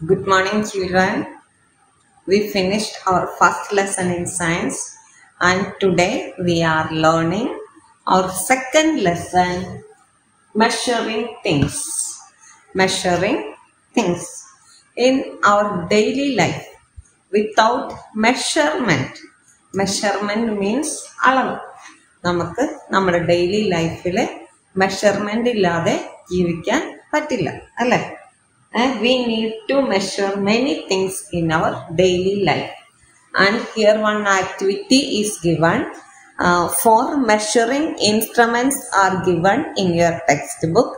Good morning, children. We finished our first lesson in science, and today we are learning our second lesson measuring things. Measuring things in our daily life without measurement. Measurement means അളവ് നമുക്ക് നമ്മുടെ daily ലൈഫിൽ measurement ഇല്ലാതെ ജീവിക്കാൻ പറ്റില്ല അല്ലേ and we need to measure many things in our daily life. And here one activity is given uh, for measuring instruments are given in your textbook.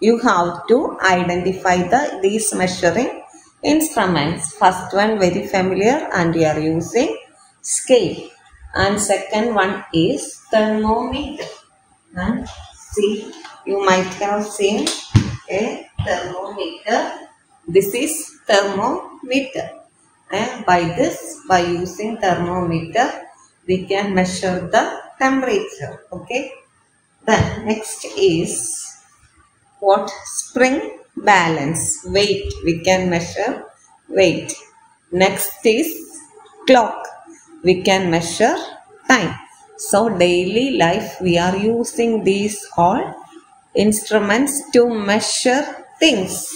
You have to identify the these measuring instruments. First one very familiar and we are using scale. And second one is thermometer. And see you might have seen a thermometer. This is thermometer. And by this by using thermometer we can measure the temperature okay? Then next is what? Spring balance weight. We can measure weight. Next is clock. We can measure time. So daily life we are using these all instruments to measure things.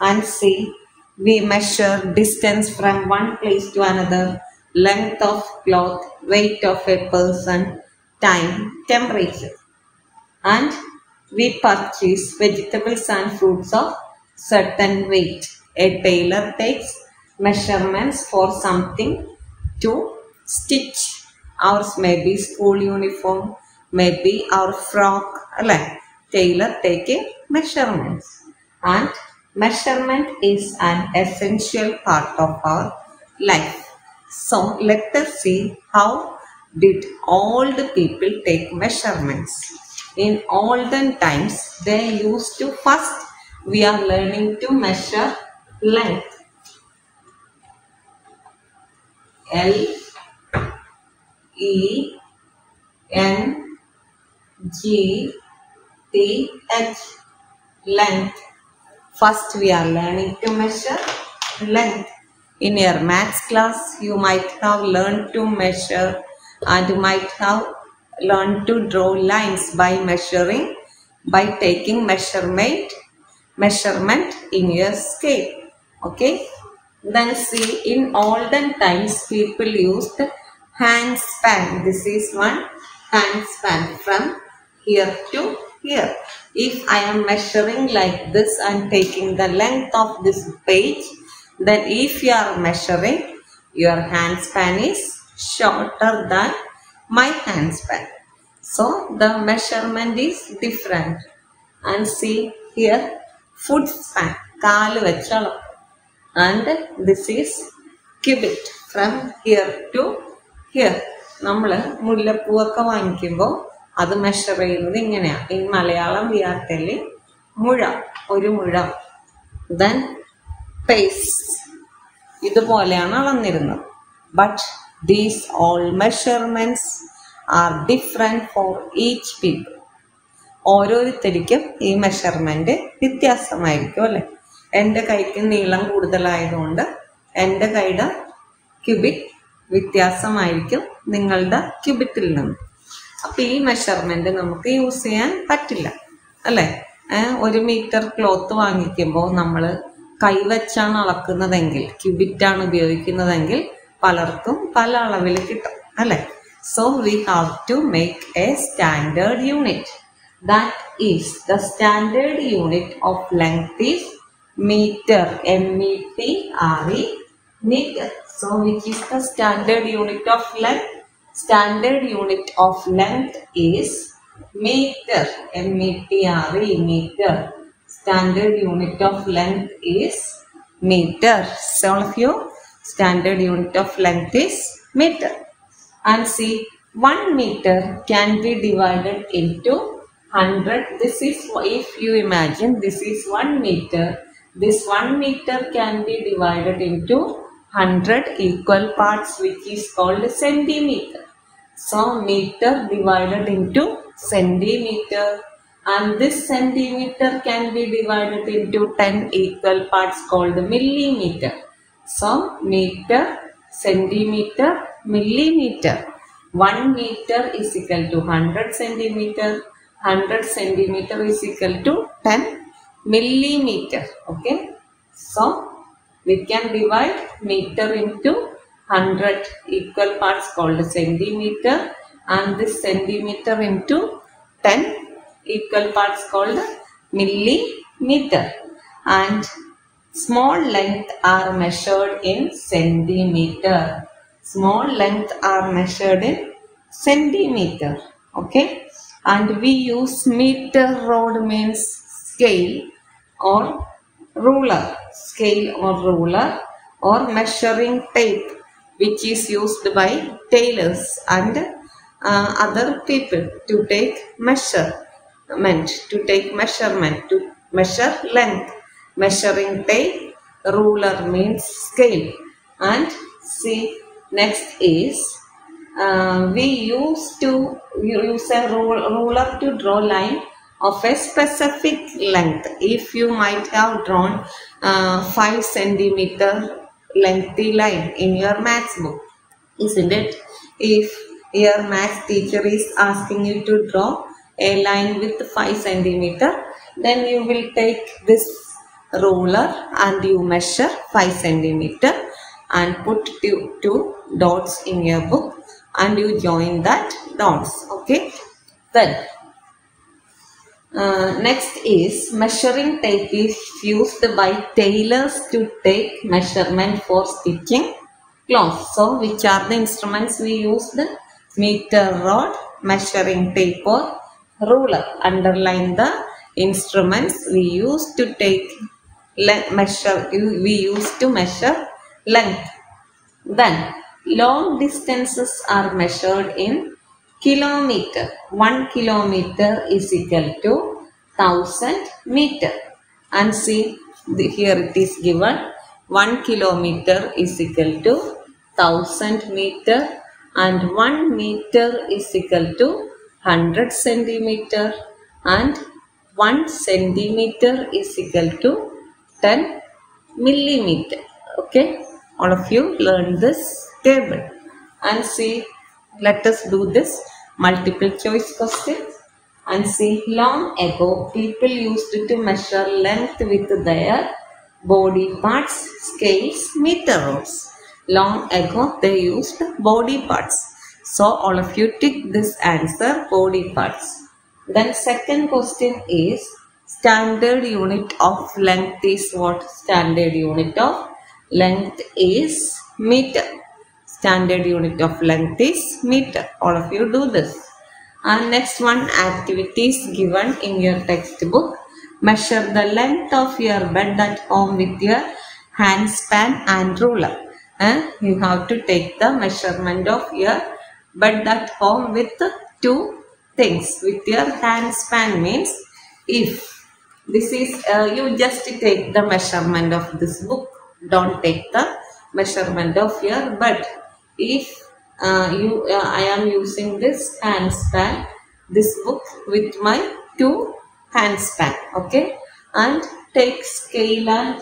And see, we measure distance from one place to another, length of cloth, weight of a person, time, temperature. And we purchase vegetables and fruits of certain weight. A tailor takes measurements for something to stitch. Ours may be school uniform, may be our frock length. Tailor taking measurements. And measurement is an essential part of our life. So let us see how did all the people take measurements in olden times they used to first we are learning to measure length l e n g t h length. First we are learning to measure length. In your maths class you might have learned to measure and you might have learned to draw lines by measuring by taking measurement measurement in your scale. Okay? Then see in olden times people used hand span. This is one hand span from here to here if i am measuring like this and taking the length of this page then if you are measuring your hand span is shorter than my hand span. So the measurement is different. And see here foot span, കാല് വെച്ചളം and this is cubit from here to here നമ്മൾ മുല്ലപ്പൂവൊക്കെ വാങ്ങിക്കുമ്പോൾ അത് measure ചെയ്യുന്നത് ഇങ്ങനെയാണ് in Malayalam we are telling മുഴ ഒരു മുഴ then pace ഇതുപോലെയാണ് അളന്നിരുന്നത്. But these all measurements are different for each people ഓരോരുത്തർക്കും ഈ മെഷർമെന്റ് വ്യത്യാസമായിരിക്കും അല്ലേ? എന്റെ കൈക്ക് നീളം കൂടുതലായതുകൊണ്ട് എന്റെ കൈയുടെ ക്യൂബിക് വ്യത്യാസമായിരിക്കും നിങ്ങളുടെ ക്യൂബിറ്റിൽ നിന്ന്. അപ്പോൾ ഈ മെഷർമെന്റ് നമുക്ക് യൂസ് ചെയ്യാൻ പറ്റില്ല അല്ലേ? ഒരു മീറ്റർ ക്ലോത്ത് വാങ്ങിക്കുമ്പോൾ നമ്മൾ കൈവച്ചാണ് അളക്കുന്നതെങ്കിൽ ക്യൂബിറ്റാണ് ഉപയോഗിക്കുന്നതെങ്കിൽ പലർക്കും പല അളവിൽ കിട്ടും അല്ലേ? So we have to make a standard unit that is the standard unit of length is metre M E T R E metre so which is the standard unit of length Standard unit of length is meter. M-E-T-R-E meter. Standard unit of length is meter. So all of you, standard unit of length is meter and see 1 meter can be divided into 100 this is if you imagine this is 1 meter this 1 meter can be divided into 100 equal parts which is called centimeter so meter divided into centimeter and this centimeter can be divided into 10 equal parts called millimeter. So meter, centimeter, millimeter. 1 meter is equal to 100 centimeter. 100 centimeter is equal to 10 millimeter. Okay. So we can divide meter into 100 equal parts called centimeter and this centimeter into 10 equal parts called millimeter. And small length are measured in centimeter. Small length are measured in centimeter. Okay? And we use meter rod means scale or ruler scale or ruler or measuring tape which is used by tailors and uh, other people to take measurement to take measurement to measure length. Measuring tape ruler means scale. And see next is uh, we used to use a rule, ruler to draw line of a specific length. If you might have drawn uh, 5 centimeter lengthy line in your maths book isn't it? If your maths teacher is asking you to draw a line with 5 centimeter then you will take this ruler and you measure 5 centimeter and put two, two dots in your book and you join that dots okay? Then uh, next is measuring tape is used by tailors to take measurement for stitching cloth. So which are the instruments we used? Meter rod, measuring tape or ruler. Underline the instruments we use to take measure we use to measure length. Then long distances are measured in kilometer. 1 kilometer is equal to 1000 meter. And see the, here it is given 1 kilometer is equal to 1000 meter and 1 meter is equal to 100 centimeter and 1 centimeter is equal to 10 millimeter. Okay, all of you learn this table and see let us do this. Multiple choice question and see long ago people used to measure length with their body parts scales meter rods long ago they used body parts. So all of you tick this answer body parts. Then second question is standard unit of length is what? Standard unit of length is meter standard unit of length is meter all of you do this. And next one activities given in your textbook. Measure the length of your bed at home with your hand span and ruler. Eh, you have to take the measurement of your bed at home with two things. With your hand span means if. This is uh, you just take the measurement of this book. Don't take the measurement of your bed if uh, you uh, i am using this hand span this book with my two hand span okay and take scale and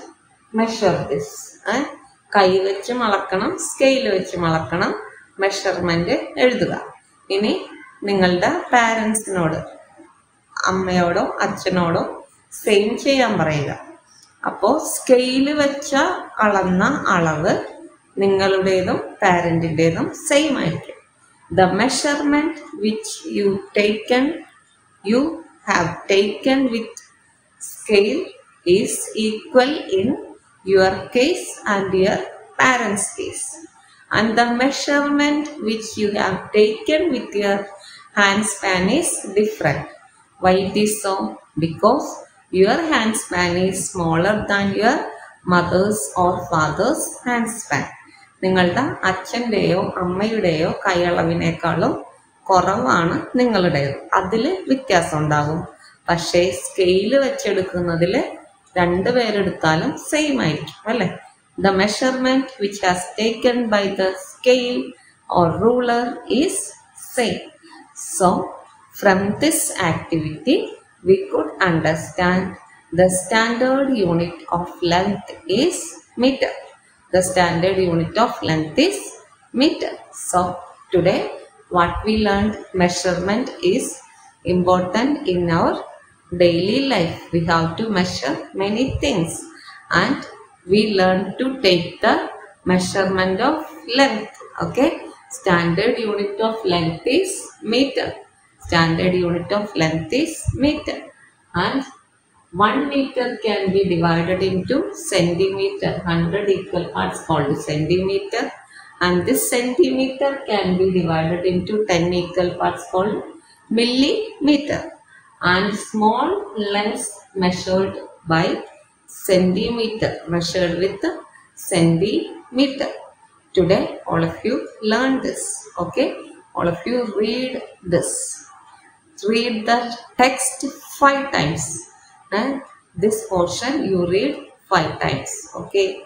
measure this and കൈ വെച്ച് മളക്കണം scale വെച്ച് മളക്കണം measurement എഴുതുക ഇനി നിങ്ങളുടെ പാരൻസിനോട് അമ്മയോടോ അച്ഛനോടോ same ചെയ്യാൻ പറയുക അപ്പോൾ scale വെച്ച അളന്ന അളവ് നിങ്ങളുടേതും പാരൻറ്റിൻ്റെതും സെയിം ആയിരിക്കും the measurement which you taken you have taken with scale is equal in your case and your parents case and the measurement which you have taken with your hand span is different why it is so because your hand span is smaller than your mother's or father's hand span നിങ്ങളുടെ അച്ഛന്റെയോ അമ്മയുടെയോ കൈയളവിനേക്കാളും കുറവാണ് നിങ്ങളുടേത്. അതിൽ വ്യത്യാസം ഉണ്ടാകും പക്ഷേ scale വെച്ചെടുക്കുന്നതിൽ രണ്ട് പേരെടുത്താലും same ആയിരിക്കും അല്ലേ? The measurement which has taken by the scale or ruler is same so from this activity we could understand the standard unit of length is meter. The standard unit of length is meter. So today what we learned measurement is important in our daily life. We have to measure many things and we learn to take the measurement of length. Okay. Standard unit of length is meter. Standard unit of length is meter. And 1 meter can be divided into centimeter. 100 equal parts called centimeter. And this centimeter can be divided into 10 equal parts called millimeter. And small lengths measured by centimeter. Measured with centimeter. Today all of you learn this. Okay. All of you read this read the text five times and this portion you read five times okay